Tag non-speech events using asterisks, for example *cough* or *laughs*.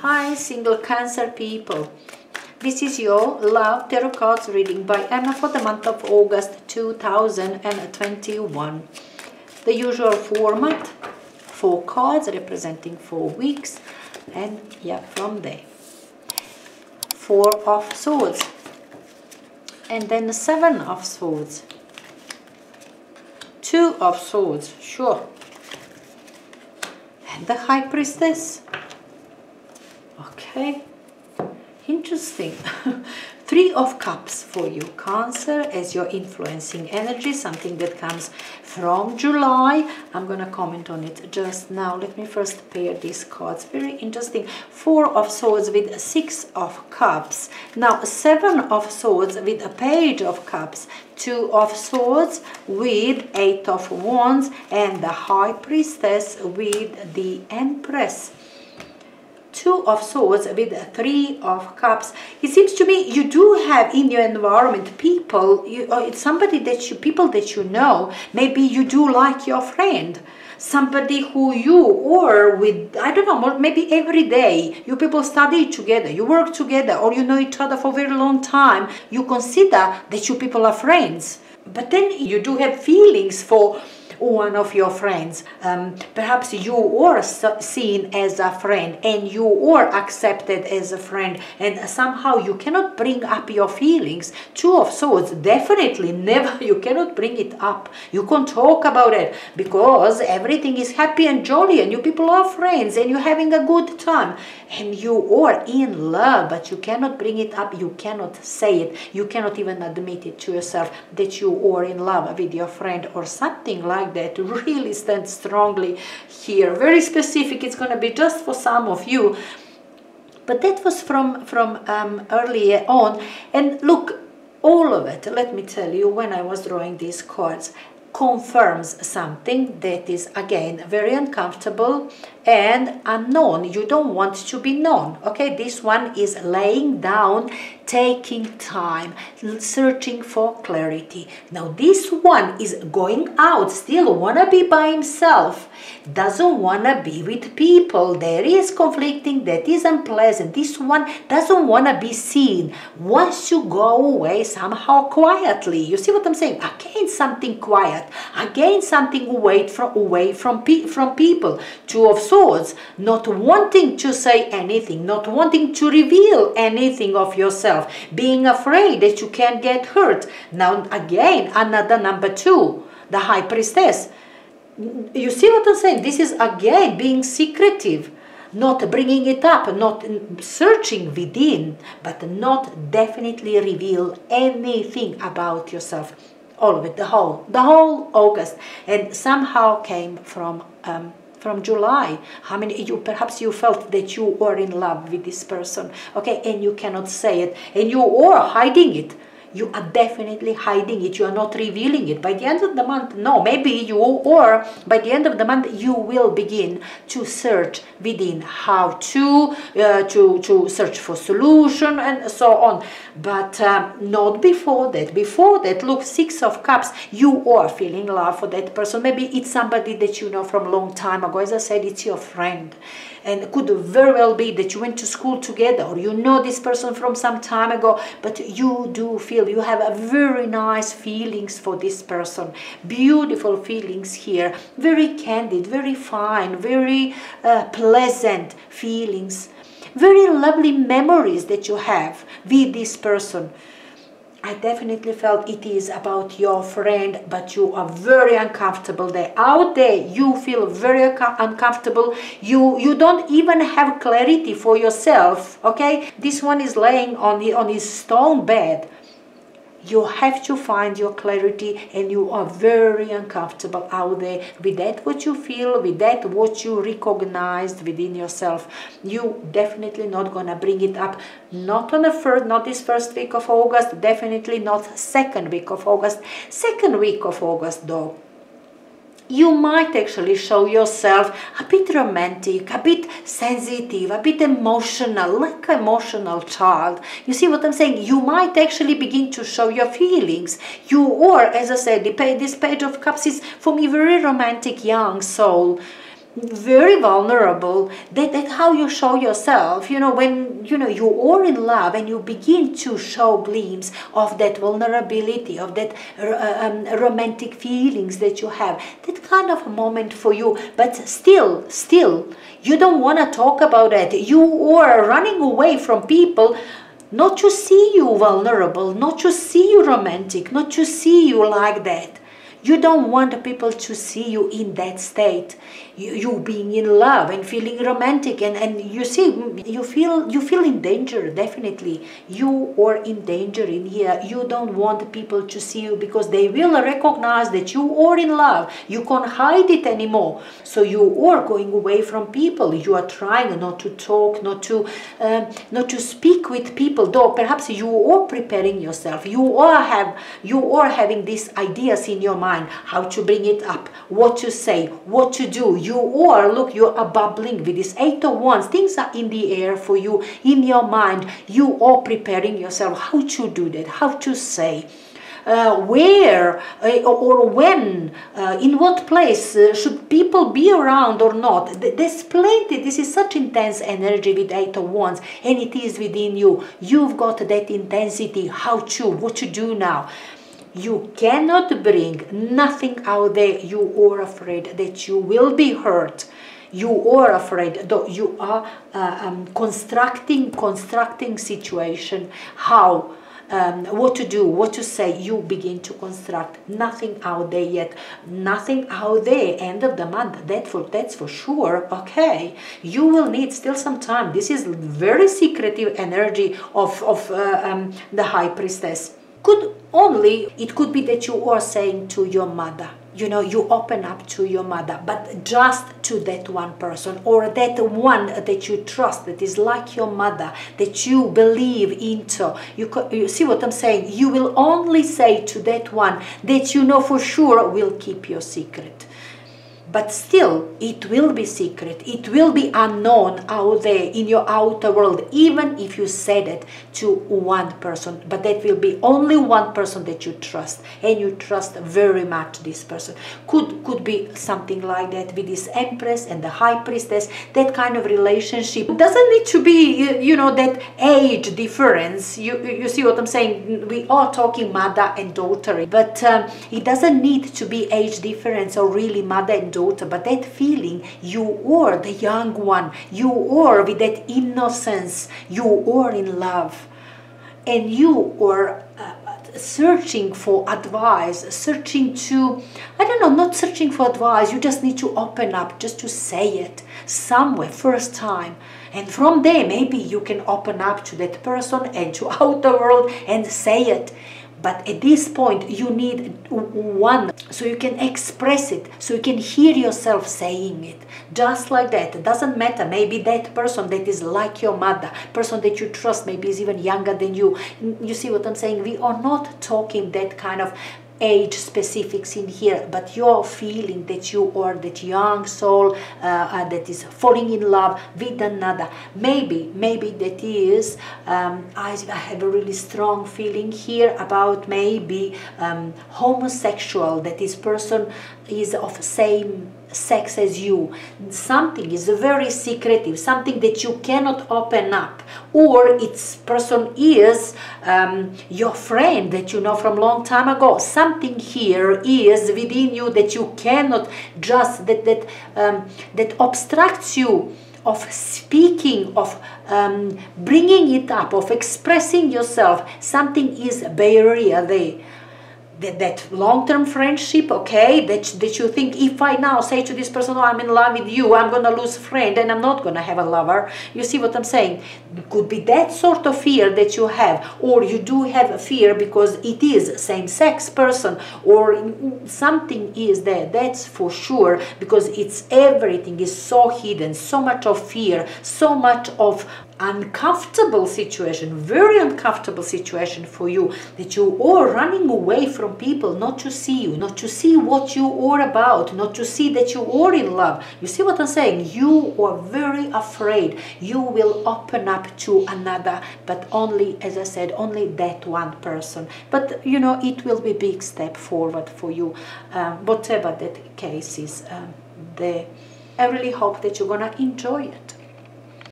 Hi, single Cancer people. This is your Love Tarot Cards reading by Emma for the month of August 2021. The usual format, four cards representing four weeks, and yeah, from there. Four of Swords, and then Seven of Swords, Two of Swords, sure, and the High Priestess Okay, interesting. *laughs* Three of Cups for you, Cancer, as your influencing energy, something that comes from July. I'm going to comment on it just now. Let me first pair these cards. Very interesting. Four of Swords with Six of Cups. Now, Seven of Swords with a Page of Cups. Two of Swords with Eight of Wands. And the High Priestess with the Empress two of swords with three of cups. It seems to me you do have in your environment people you, it's somebody that you people that you know. Maybe you do like your friend somebody who you or with i don't know maybe every day you people study together you work together or you know each other for a very long time you consider that you people are friends. But then you do have feelings for one of your friends. Um, perhaps you are seen as a friend and you are accepted as a friend and somehow you cannot bring up your feelings. Two of Swords, definitely never, *laughs* you cannot bring it up. You can't talk about it because everything is happy and jolly and you people are friends and you're having a good time and you are in love but you cannot bring it up, you cannot say it, you cannot even admit it to yourself that you are in love with your friend or something like like that *laughs* really stand strongly here. Very specific. It's going to be just for some of you. But that was from from um, earlier on. And look all of it let me tell you when I was drawing these cards confirms something that is again very uncomfortable and unknown you don't want to be known okay this one is laying down taking time, searching for clarity. Now this one is going out, still wanna be by himself, doesn't wanna be with people. There is conflicting, that is unpleasant. This one doesn't wanna be seen, wants to go away somehow quietly. You see what I'm saying? Again, something quiet. Again, something away from away from pe from people. Two of Swords, not wanting to say anything, not wanting to reveal anything of yourself yourself, being afraid that you can get hurt. Now, again, another number two, the high priestess. You see what I'm saying? This is again being secretive, not bringing it up, not searching within, but not definitely reveal anything about yourself. All of it, the whole, the whole August, and somehow came from um, from July. How many you perhaps you felt that you were in love with this person, okay, and you cannot say it, and you are hiding it you are definitely hiding it. You are not revealing it. By the end of the month no maybe you or by the end of the month you will begin to search within how to uh, to to search for solution and so on. But um, not before that. Before that look six of cups. You are feeling love for that person. Maybe it's somebody that you know from a long time ago. As i said it's your friend and could very well be that you went to school together or you know this person from some time ago but you do feel you have a very nice feelings for this person. Beautiful feelings here. Very candid very fine very uh, pleasant feelings. Very lovely memories that you have with this person I definitely felt it is about your friend, but you are very uncomfortable there. Out there, you feel very uncomfortable. You you don't even have clarity for yourself. Okay, this one is laying on the, on his stone bed you have to find your clarity and you are very uncomfortable out there. With that what you feel with that what you recognized within yourself you definitely not gonna bring it up. Not on the first not this first week of august definitely not second week of august. Second week of august though you might actually show yourself a bit romantic, a bit sensitive, a bit emotional, like an emotional child. You see what I'm saying? You might actually begin to show your feelings. You, or as I said, this page of cups is for me very romantic young soul very vulnerable. That, that how you show yourself you know when you know you are in love and you begin to show glimpse of that vulnerability of that uh, um, romantic feelings that you have. That kind of a moment for you. But still still you don't want to talk about it. You are running away from people not to see you vulnerable not to see you romantic not to see you like that you don't want people to see you in that state you, you being in love and feeling romantic and, and you see you feel you feel in danger definitely. You are in danger in here. You don't want people to see you because they will recognize that you are in love. You can't hide it anymore. So you are going away from people. You are trying not to talk not to um, not to speak with people though perhaps you are preparing yourself. You are have you are having these ideas in your mind how to bring it up what to say what to do you are, look, you are bubbling with this eight of wands. Things are in the air for you, in your mind. You are preparing yourself how to do that, how to say. Uh, where uh, or when, uh, in what place uh, should people be around or not. There's plenty, this is such intense energy with Eight of Wands and it is within you. You've got that intensity, how to, what to do now. You cannot bring nothing out there. You are afraid that you will be hurt. You are afraid, though you are uh, um, constructing, constructing situation, how, um, what to do, what to say, you begin to construct. Nothing out there yet, nothing out there. End of the month, that for that's for sure. Okay, you will need still some time. This is very secretive energy of of uh, um, the High Priestess could only it could be that you are saying to your mother you know you open up to your mother but just to that one person or that one that you trust that is like your mother that you believe into. You, you see what i'm saying? You will only say to that one that you know for sure will keep your secret but still it will be secret. It will be unknown out there in your outer world even if you said it to one person. But that will be only one person that you trust and you trust very much this person. Could could be something like that with this empress and the high priestess that kind of relationship. Doesn't need to be you know that age difference. You you see what i'm saying? We are talking mother and daughter. But um, it doesn't need to be age difference or really mother and daughter, but that feeling you are the young one, you are with that innocence, you are in love, and you are uh, searching for advice, searching to, I don't know, not searching for advice, you just need to open up, just to say it somewhere, first time. And from there, maybe you can open up to that person and to *laughs* outer world and say it. But at this point, you need one so you can express it, so you can hear yourself saying it. Just like that. It doesn't matter. Maybe that person that is like your mother, person that you trust, maybe is even younger than you. You see what I'm saying? We are not talking that kind of age specifics in here, but you're feeling that you are that young soul uh, uh, that is falling in love with another. Maybe, maybe that is, um, I, I have a really strong feeling here about maybe um, homosexual, that this person is of same sex as you. Something is very secretive, something that you cannot open up. Or its person is um, your friend that you know from long time ago. Something here is within you that you cannot just, that, that, um, that obstructs you of speaking, of um, bringing it up, of expressing yourself. Something is barrier there that, that long-term friendship okay? That, that you think if i now say to this person oh i'm in love with you i'm gonna lose friend and i'm not gonna have a lover you see what i'm saying? Could be that sort of fear that you have or you do have a fear because it is same-sex person or something is there that's for sure because it's everything is so hidden so much of fear so much of uncomfortable situation, very uncomfortable situation for you, that you are running away from people not to see you, not to see what you are about, not to see that you are in love. You see what I'm saying? You are very afraid. You will open up to another, but only, as I said, only that one person. But you know, it will be big step forward for you, um, whatever that case is. Um, the I really hope that you're gonna enjoy it.